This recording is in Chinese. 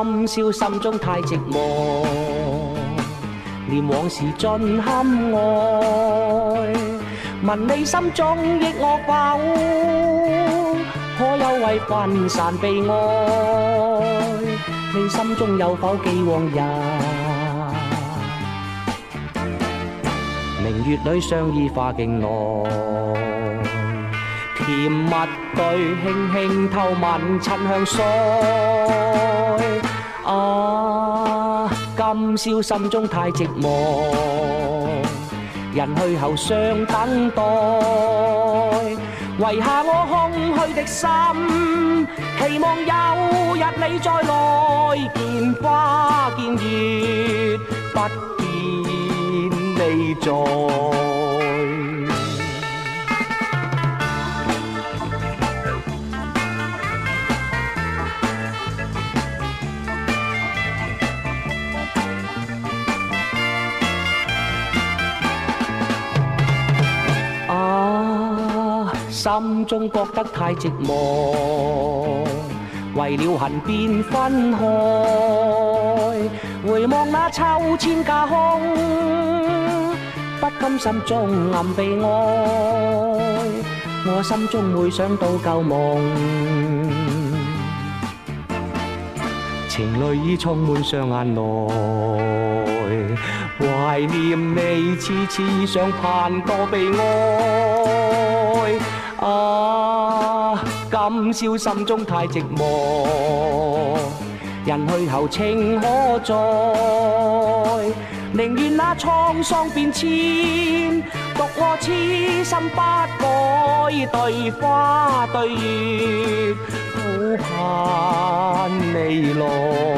今宵心中太寂寞，念往事尽堪哀。问你心中忆我否？可有为分散悲哀？你心中有否记往日？明月里相依花境内，甜蜜对轻轻偷吻，春香腮。今宵心中太寂寞，人去后相等待，遗下我空虚的心，期望有日你再来，见花见月不见你在。心中觉得太寂寞，为了恨便分开。回望那秋千架空，不甘心中暗悲哀。我心中会想到旧梦，情泪已充满双眼内，怀念你，次次想盼多悲哀。啊，今宵心中太寂寞，人去后情何在？宁愿那沧桑变迁，独我痴心不改，对花对月，苦盼未来。